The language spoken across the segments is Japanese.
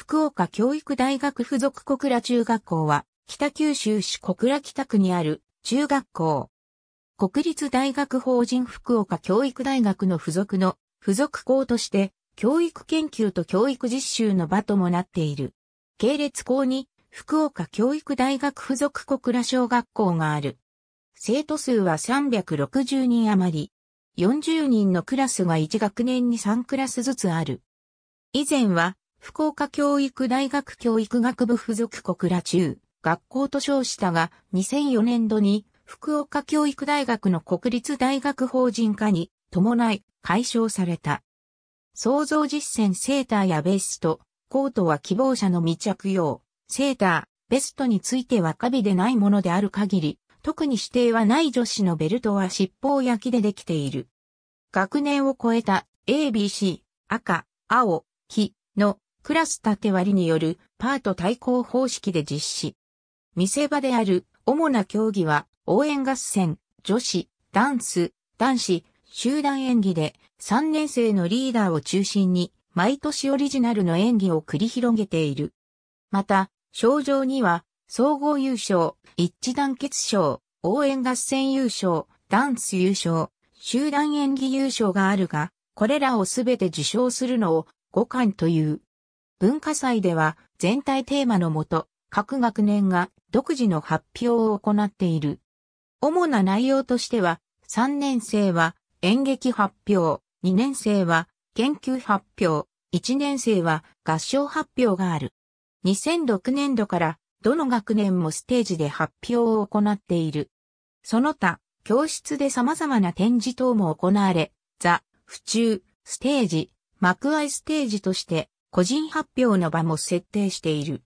福岡教育大学附属小倉中学校は、北九州市小倉北区にある中学校。国立大学法人福岡教育大学の附属の附属校として、教育研究と教育実習の場ともなっている。系列校に、福岡教育大学附属小倉小学校がある。生徒数は360人余り。40人のクラスが1学年に3クラスずつある。以前は福岡教育大学教育学部附属小倉中学校と称したが、2004年度に福岡教育大学の国立大学法人化に伴い解消された。創造実践セーターやベスト、コートは希望者の未着用、セーター、ベストについてはカビでないものである限り、特に指定はない女子のベルトは尻尾焼きでできている。学年を超えた ABC、赤、青、黄のクラス縦割りによるパート対抗方式で実施。見せ場である主な競技は応援合戦、女子、ダンス、男子、集団演技で3年生のリーダーを中心に毎年オリジナルの演技を繰り広げている。また、賞状には総合優勝、一致団結賞、応援合戦優勝、ダンス優勝、集団演技優勝があるが、これらをすべて受賞するのを五冠という。文化祭では全体テーマのもと、各学年が独自の発表を行っている。主な内容としては、3年生は演劇発表、2年生は研究発表、1年生は合唱発表がある。2006年度からどの学年もステージで発表を行っている。その他、教室で様々な展示等も行われ、ザ、府中、ステージ、幕愛ステージとして個人発表の場も設定している。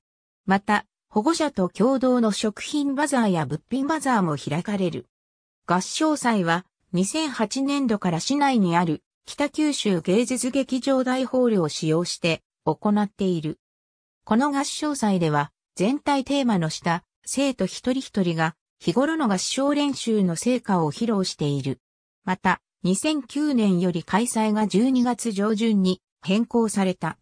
また、保護者と共同の食品バザーや物品バザーも開かれる。合唱祭は2008年度から市内にある北九州芸術劇場大ホールを使用して行っている。この合唱祭では全体テーマの下、生徒一人一人が日頃の合唱練習の成果を披露している。また、2009年より開催が12月上旬に変更された。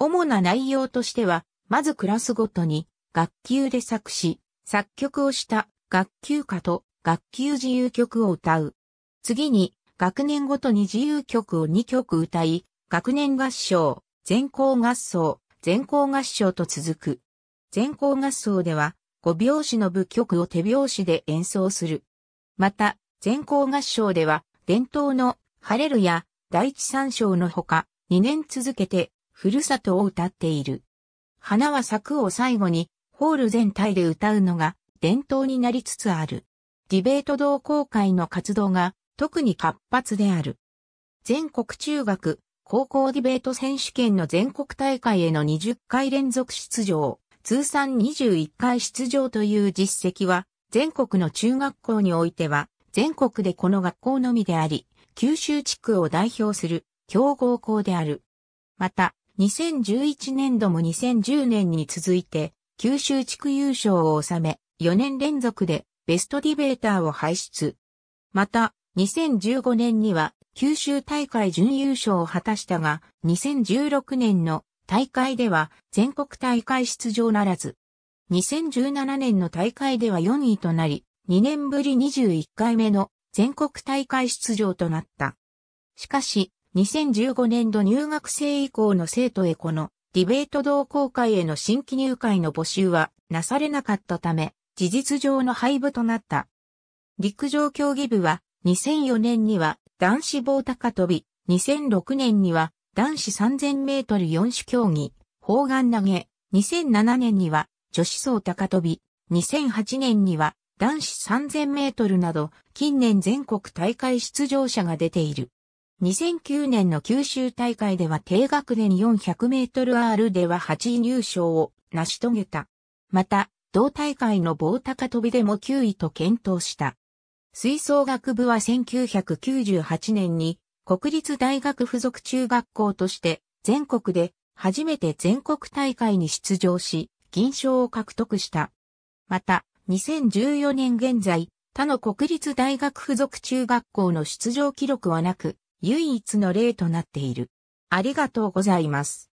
主な内容としては、まずクラスごとに学級で作詞、作曲をした学級歌と学級自由曲を歌う。次に学年ごとに自由曲を2曲歌い、学年合唱、全校合奏、全校合唱と続く。全校合奏では5拍子の部曲を手拍子で演奏する。また、全校合唱では伝統の晴れるや第一三章のほか2年続けてふるさとを歌っている。花は咲くを最後に、ホール全体で歌うのが伝統になりつつある。ディベート同好会の活動が特に活発である。全国中学、高校ディベート選手権の全国大会への20回連続出場、通算21回出場という実績は、全国の中学校においては、全国でこの学校のみであり、九州地区を代表する強豪校である。また、2011年度も2010年に続いて、九州地区優勝を収め、4年連続でベストディベーターを輩出。また、2015年には九州大会準優勝を果たしたが、2016年の大会では全国大会出場ならず、2017年の大会では4位となり、2年ぶり21回目の全国大会出場となった。しかし、2015年度入学生以降の生徒へこのディベート同好会への新規入会の募集はなされなかったため、事実上の廃部となった。陸上競技部は2004年には男子棒高跳び、2006年には男子3000メートル4種競技、砲丸投げ、2007年には女子走高跳び、2008年には男子3000メートルなど近年全国大会出場者が出ている。2009年の九州大会では低学年400メートル R では8位入賞を成し遂げた。また、同大会の棒高跳びでも9位と検討した。吹奏楽部は1998年に国立大学附属中学校として全国で初めて全国大会に出場し、銀賞を獲得した。また、2014年現在、他の国立大学附属中学校の出場記録はなく、唯一の例となっている。ありがとうございます。